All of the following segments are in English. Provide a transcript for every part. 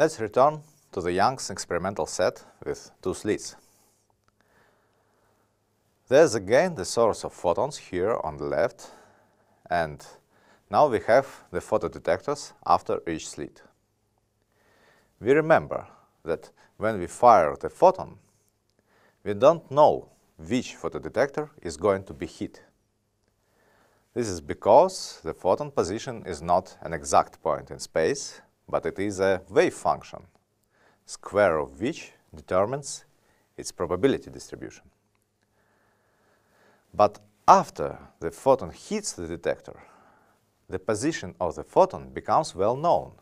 Let's return to the Young's experimental set with two slits. There's again the source of photons here on the left, and now we have the photodetectors after each slit. We remember that when we fire the photon, we don't know which photodetector is going to be hit. This is because the photon position is not an exact point in space, but it is a wave function, square of which determines its probability distribution. But after the photon hits the detector, the position of the photon becomes well known.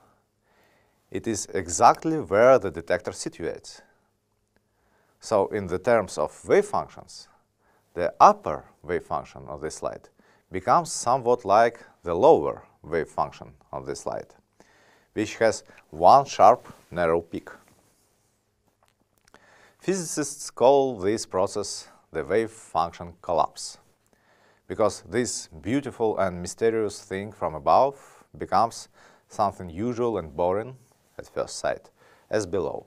It is exactly where the detector situates. So in the terms of wave functions, the upper wave function of this slide becomes somewhat like the lower wave function of this slide which has one sharp, narrow peak. Physicists call this process the wave function collapse, because this beautiful and mysterious thing from above becomes something usual and boring at first sight, as below.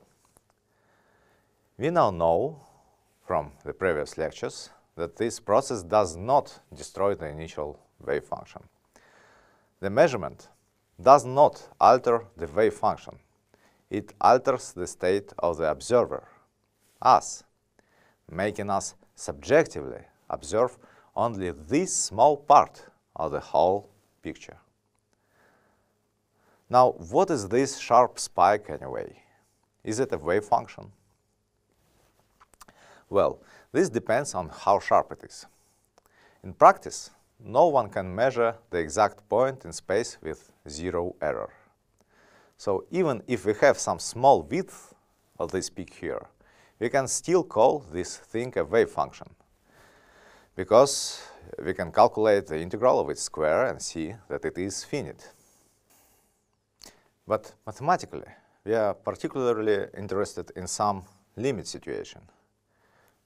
We now know from the previous lectures that this process does not destroy the initial wave function. The measurement does not alter the wave function. It alters the state of the observer, us, making us subjectively observe only this small part of the whole picture. Now, what is this sharp spike anyway? Is it a wave function? Well, this depends on how sharp it is. In practice, no one can measure the exact point in space with zero error. So even if we have some small width of this peak here, we can still call this thing a wave function because we can calculate the integral of its square and see that it is finite. But mathematically, we are particularly interested in some limit situation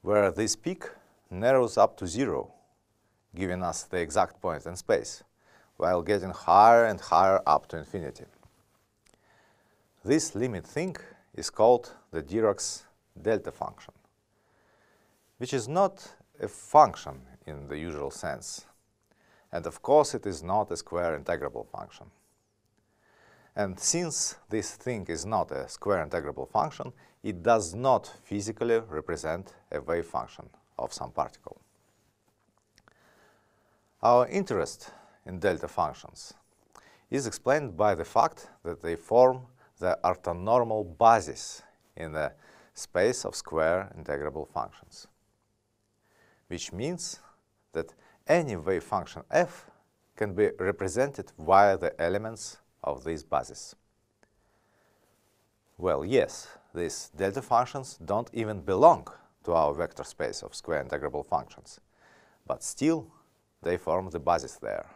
where this peak narrows up to zero giving us the exact point in space, while getting higher and higher up to infinity. This limit thing is called the Dirac's delta function, which is not a function in the usual sense. And of course, it is not a square integrable function. And since this thing is not a square integrable function, it does not physically represent a wave function of some particle. Our interest in delta functions is explained by the fact that they form the orthonormal basis in the space of square integrable functions, which means that any wave function f can be represented via the elements of this basis. Well, yes, these delta functions don't even belong to our vector space of square integrable functions, but still they form the basis there.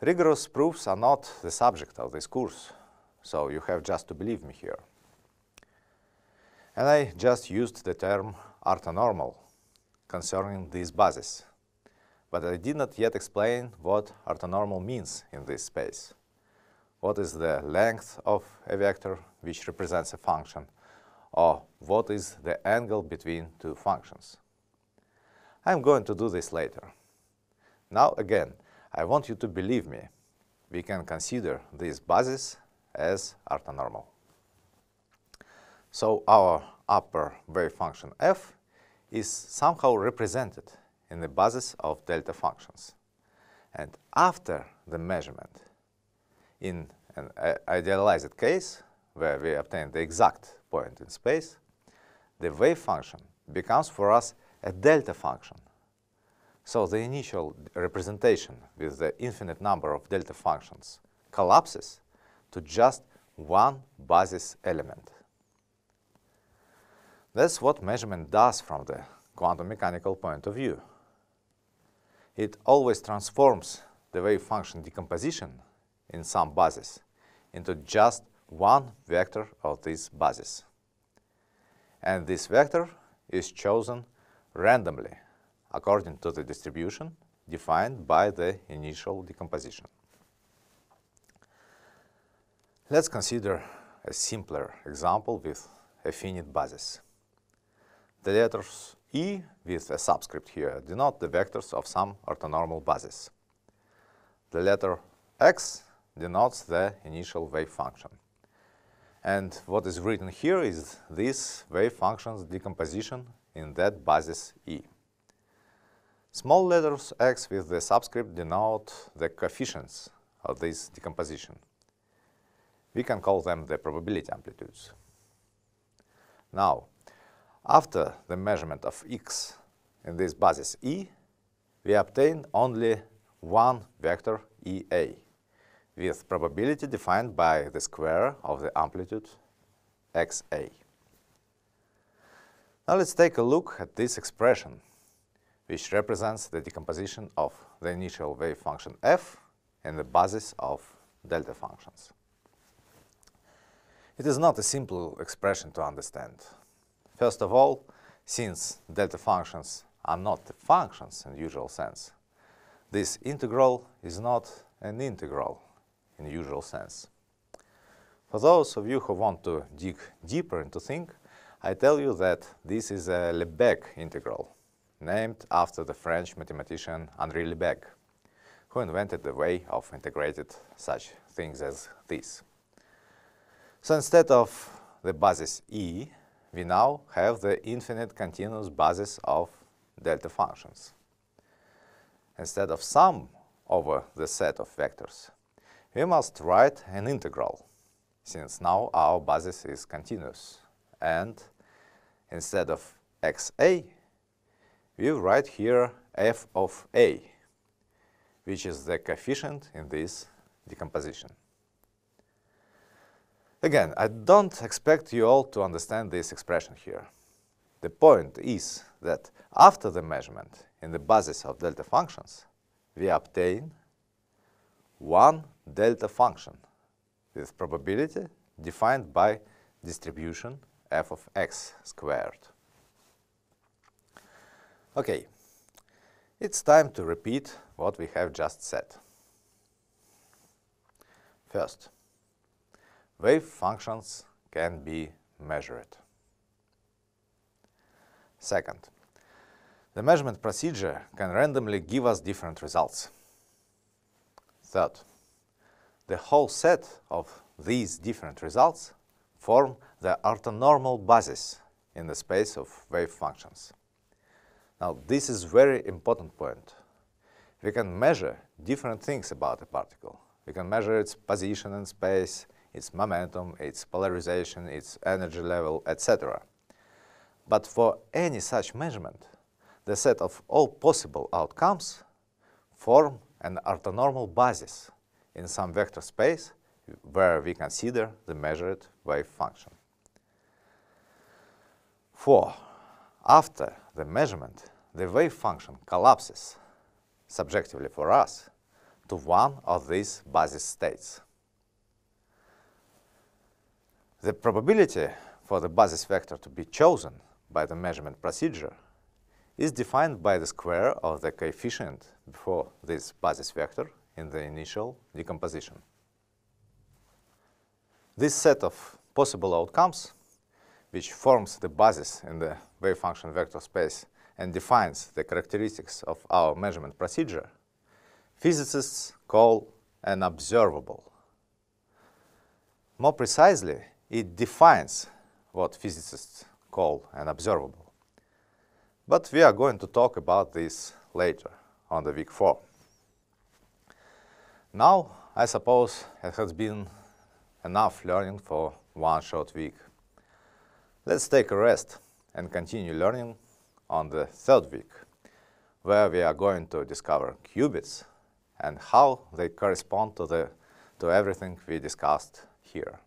Rigorous proofs are not the subject of this course, so you have just to believe me here. And I just used the term orthonormal concerning these basis, but I did not yet explain what orthonormal means in this space. What is the length of a vector which represents a function, or what is the angle between two functions. I'm going to do this later. Now again, I want you to believe me. We can consider these bases as orthonormal. So our upper wave function f is somehow represented in the basis of delta functions. And after the measurement, in an idealized case, where we obtain the exact point in space, the wave function becomes for us a delta function so the initial representation with the infinite number of delta functions collapses to just one basis element. That's what measurement does from the quantum mechanical point of view. It always transforms the wave function decomposition in some basis into just one vector of this basis. And this vector is chosen randomly according to the distribution defined by the initial decomposition. Let's consider a simpler example with a finite basis. The letters E with a subscript here denote the vectors of some orthonormal basis. The letter X denotes the initial wave function. And what is written here is this wave function's decomposition in that basis E. Small letters x with the subscript denote the coefficients of this decomposition. We can call them the probability amplitudes. Now, after the measurement of x in this basis E, we obtain only one vector EA with probability defined by the square of the amplitude xa. Now let's take a look at this expression, which represents the decomposition of the initial wave function f in the basis of delta functions. It is not a simple expression to understand. First of all, since delta functions are not functions in usual sense, this integral is not an integral in usual sense. For those of you who want to dig deeper into things, I tell you that this is a Lebesgue integral, named after the French mathematician Henri Lebesgue, who invented the way of integrated such things as this. So instead of the basis E, we now have the infinite continuous basis of delta functions. Instead of sum over the set of vectors, we must write an integral, since now our basis is continuous. And instead of xa, we write here f of a, which is the coefficient in this decomposition. Again, I don't expect you all to understand this expression here. The point is that after the measurement in the basis of delta functions, we obtain one delta function with probability defined by distribution f of x squared. Okay, it's time to repeat what we have just said. First, wave functions can be measured. Second, the measurement procedure can randomly give us different results. Third, the whole set of these different results form the orthonormal basis in the space of wave functions. Now, this is very important point. We can measure different things about a particle. We can measure its position in space, its momentum, its polarization, its energy level, etc. But for any such measurement, the set of all possible outcomes form an orthonormal basis in some vector space where we consider the measured wave function. 4. After the measurement, the wave function collapses, subjectively for us, to one of these basis states. The probability for the basis vector to be chosen by the measurement procedure is defined by the square of the coefficient before this basis vector in the initial decomposition. This set of possible outcomes, which forms the basis in the wave function vector space and defines the characteristics of our measurement procedure, physicists call an observable. More precisely, it defines what physicists call an observable. But we are going to talk about this later on the week 4. Now, I suppose it has been enough learning for one short week. Let's take a rest and continue learning on the third week, where we are going to discover qubits and how they correspond to, the, to everything we discussed here.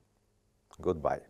Goodbye.